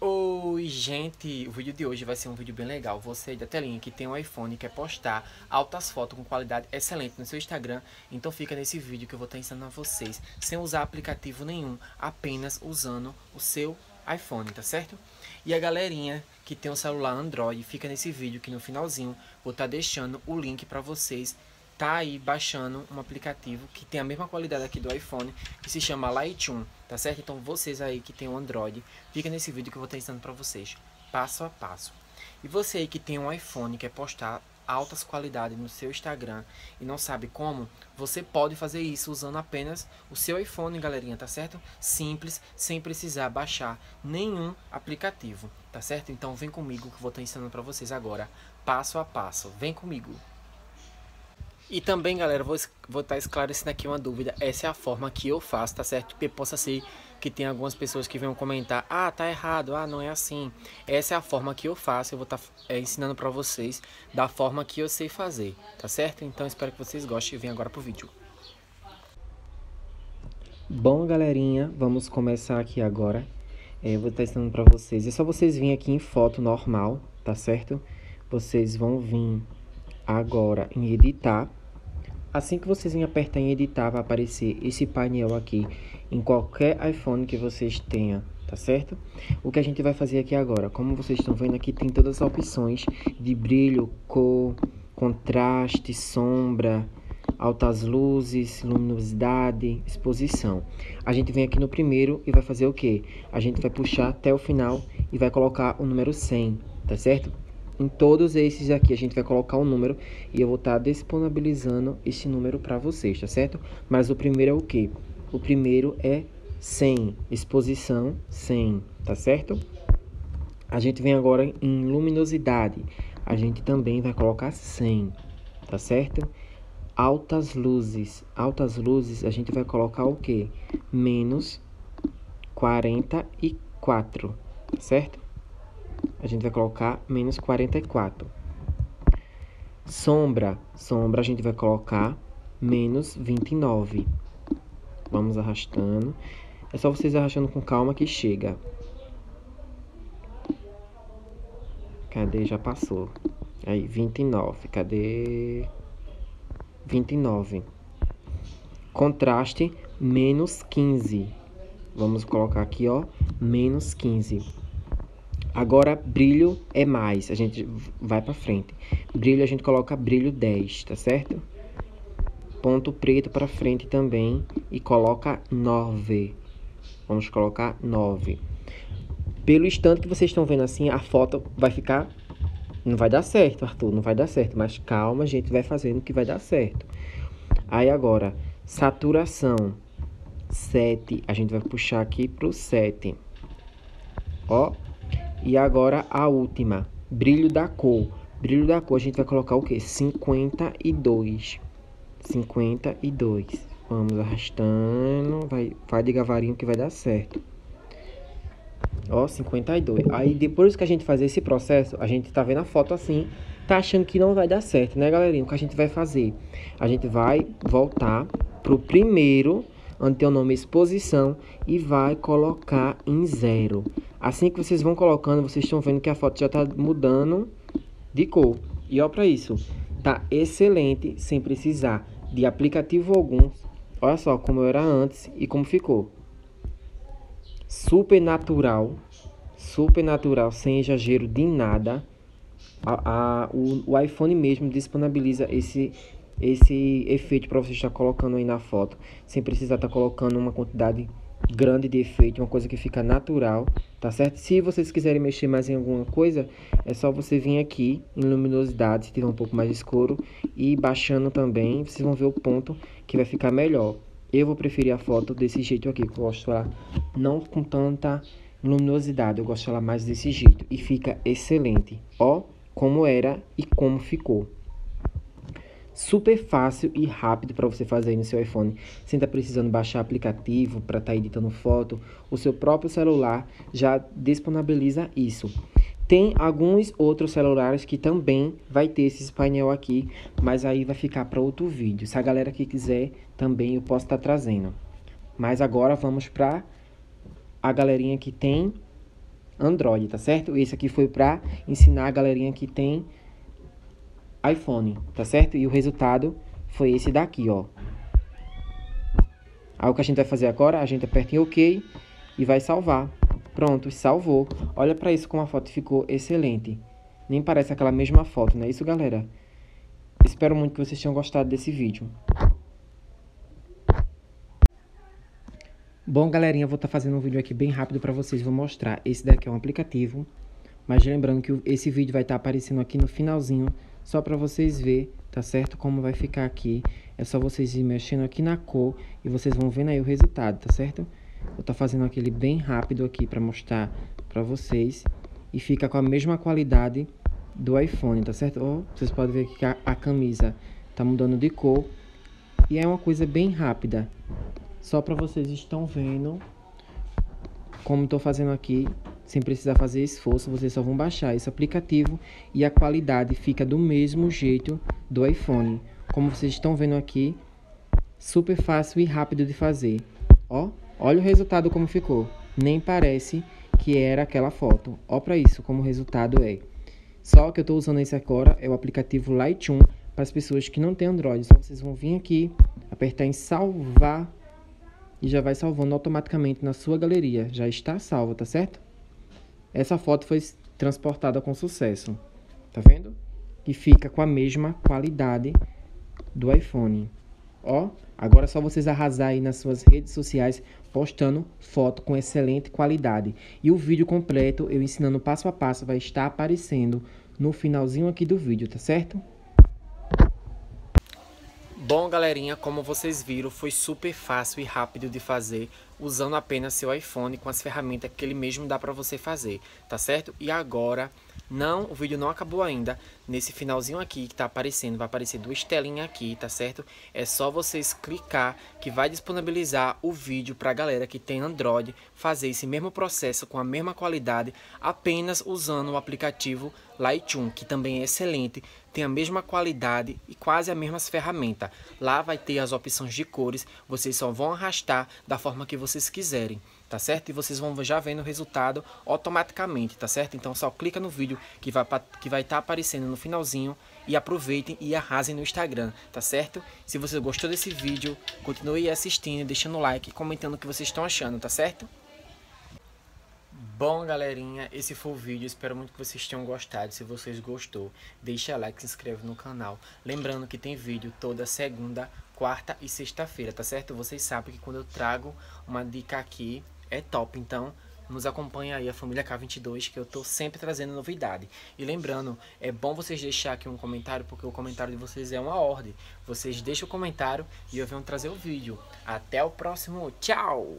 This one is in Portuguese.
Oi, gente! O vídeo de hoje vai ser um vídeo bem legal. Você da telinha que tem um iPhone quer postar altas fotos com qualidade excelente no seu Instagram, então fica nesse vídeo que eu vou estar ensinando a vocês, sem usar aplicativo nenhum, apenas usando o seu iPhone, tá certo? E a galerinha que tem um celular Android, fica nesse vídeo que no finalzinho vou estar deixando o link para vocês tá aí baixando um aplicativo que tem a mesma qualidade aqui do iPhone, que se chama Lightroom, tá certo? Então vocês aí que tem um Android, fica nesse vídeo que eu vou estar ensinando para vocês, passo a passo. E você aí que tem um iPhone, quer postar altas qualidades no seu Instagram e não sabe como, você pode fazer isso usando apenas o seu iPhone, galerinha, tá certo? Simples, sem precisar baixar nenhum aplicativo, tá certo? Então vem comigo que eu vou estar ensinando para vocês agora, passo a passo. Vem comigo. E também, galera, vou, vou estar esclarecendo aqui uma dúvida. Essa é a forma que eu faço, tá certo? Porque possa ser que tem algumas pessoas que venham comentar, ah, tá errado, ah, não é assim. Essa é a forma que eu faço, eu vou estar é, ensinando para vocês da forma que eu sei fazer, tá certo? Então espero que vocês gostem e venham agora pro vídeo. Bom, galerinha, vamos começar aqui agora. É, eu vou estar ensinando para vocês. É só vocês virem aqui em foto normal, tá certo? Vocês vão vir agora em editar Assim que vocês apertar em editar, vai aparecer esse painel aqui em qualquer iPhone que vocês tenham, tá certo? O que a gente vai fazer aqui agora, como vocês estão vendo aqui, tem todas as opções de brilho, cor, contraste, sombra, altas luzes, luminosidade, exposição. A gente vem aqui no primeiro e vai fazer o que? A gente vai puxar até o final e vai colocar o número 100, tá certo? Em todos esses aqui a gente vai colocar um número e eu vou estar tá disponibilizando esse número para vocês, tá certo? Mas o primeiro é o que? O primeiro é 100, exposição 100, tá certo? A gente vem agora em luminosidade, a gente também vai colocar 100, tá certo? Altas luzes, altas luzes a gente vai colocar o que? Menos 44, tá certo? A gente vai colocar menos 44. Sombra, sombra a gente vai colocar menos 29. Vamos arrastando. É só vocês arrastando com calma que chega. Cadê? Já passou. Aí, 29. Cadê? 29. Contraste, menos 15. Vamos colocar aqui, ó, menos 15. Agora, brilho é mais. A gente vai para frente. Brilho, a gente coloca brilho 10, tá certo? Ponto preto para frente também. E coloca 9. Vamos colocar 9. Pelo instante que vocês estão vendo assim, a foto vai ficar... Não vai dar certo, Arthur. Não vai dar certo. Mas calma, a gente vai fazendo que vai dar certo. Aí agora, saturação. 7. A gente vai puxar aqui pro 7. Ó, e agora a última, brilho da cor. Brilho da cor a gente vai colocar o que? 52. 52. Vamos arrastando, vai, vai de gavarinho que vai dar certo. Ó, 52. Aí depois que a gente fazer esse processo, a gente tá vendo a foto assim, tá achando que não vai dar certo, né, galerinha? O que a gente vai fazer? A gente vai voltar pro primeiro tem o nome exposição e vai colocar em zero. Assim que vocês vão colocando, vocês estão vendo que a foto já está mudando de cor. E ó para isso, tá excelente sem precisar de aplicativo algum. Olha só como era antes e como ficou. Super natural, super natural, sem exagero de nada. A, a, o, o iPhone mesmo disponibiliza esse esse efeito para você estar colocando aí na foto, sem precisar estar tá colocando uma quantidade grande de efeito, uma coisa que fica natural, tá certo? Se vocês quiserem mexer mais em alguma coisa, é só você vir aqui em luminosidade, se tiver um pouco mais escuro, e baixando também, vocês vão ver o ponto que vai ficar melhor. Eu vou preferir a foto desse jeito aqui, que eu gosto ela não com tanta luminosidade, eu gosto ela mais desse jeito, e fica excelente. Ó como era e como ficou super fácil e rápido para você fazer aí no seu iPhone, sem estar tá precisando baixar aplicativo para estar tá editando foto. O seu próprio celular já disponibiliza isso. Tem alguns outros celulares que também vai ter esse painel aqui, mas aí vai ficar para outro vídeo. Se a galera que quiser, também eu posso estar tá trazendo. Mas agora vamos para a galerinha que tem Android, tá certo? Esse aqui foi para ensinar a galerinha que tem iPhone, tá certo? E o resultado foi esse daqui, ó. Aí o que a gente vai fazer agora, a gente aperta em OK e vai salvar. Pronto, salvou. Olha para isso como a foto ficou excelente. Nem parece aquela mesma foto, não é isso, galera? Espero muito que vocês tenham gostado desse vídeo. Bom, galerinha, vou estar tá fazendo um vídeo aqui bem rápido para vocês. Vou mostrar. Esse daqui é um aplicativo. Mas lembrando que esse vídeo vai estar tá aparecendo aqui no finalzinho. Só para vocês verem, tá certo? Como vai ficar aqui. É só vocês ir mexendo aqui na cor. E vocês vão vendo aí o resultado, tá certo? Estar tá fazendo aquele bem rápido aqui para mostrar para vocês. E fica com a mesma qualidade do iPhone, tá certo? Oh, vocês podem ver que a, a camisa tá mudando de cor. E é uma coisa bem rápida. Só para vocês estão vendo como estou fazendo aqui, sem precisar fazer esforço, vocês só vão baixar esse aplicativo e a qualidade fica do mesmo jeito do iPhone. Como vocês estão vendo aqui, super fácil e rápido de fazer. Ó, Olha o resultado como ficou. Nem parece que era aquela foto. Ó para isso como o resultado é. Só que eu estou usando esse agora é o aplicativo Lightroom para as pessoas que não têm Android. Só vocês vão vir aqui, apertar em salvar e já vai salvando automaticamente na sua galeria. Já está salvo, tá certo? Essa foto foi transportada com sucesso. Tá vendo? E fica com a mesma qualidade do iPhone. Ó, agora é só vocês arrasar aí nas suas redes sociais postando foto com excelente qualidade. E o vídeo completo, eu ensinando passo a passo, vai estar aparecendo no finalzinho aqui do vídeo, tá certo? Bom, galerinha, como vocês viram, foi super fácil e rápido de fazer, usando apenas seu iPhone com as ferramentas que ele mesmo dá para você fazer, tá certo? E agora não, o vídeo não acabou ainda. Nesse finalzinho aqui que tá aparecendo, vai aparecer duas telinhas aqui, tá certo? É só vocês clicar que vai disponibilizar o vídeo pra galera que tem Android fazer esse mesmo processo com a mesma qualidade, apenas usando o aplicativo Lightroom, que também é excelente, tem a mesma qualidade e quase as mesmas ferramentas. Lá vai ter as opções de cores, vocês só vão arrastar da forma que vocês quiserem tá certo? E vocês vão já vendo o resultado automaticamente, tá certo? Então só clica no vídeo que vai que vai estar tá aparecendo no finalzinho e aproveitem e arrasem no Instagram, tá certo? Se você gostou desse vídeo, continue assistindo, deixando o like, comentando o que vocês estão achando, tá certo? Bom, galerinha, esse foi o vídeo. Espero muito que vocês tenham gostado. Se vocês gostou, deixa like, se inscreve no canal. Lembrando que tem vídeo toda segunda, quarta e sexta-feira, tá certo? Vocês sabem que quando eu trago uma dica aqui, é top. Então, nos acompanha aí a família K22, que eu tô sempre trazendo novidade. E lembrando, é bom vocês deixar aqui um comentário, porque o comentário de vocês é uma ordem. Vocês deixam o comentário e eu venho trazer o vídeo. Até o próximo, tchau!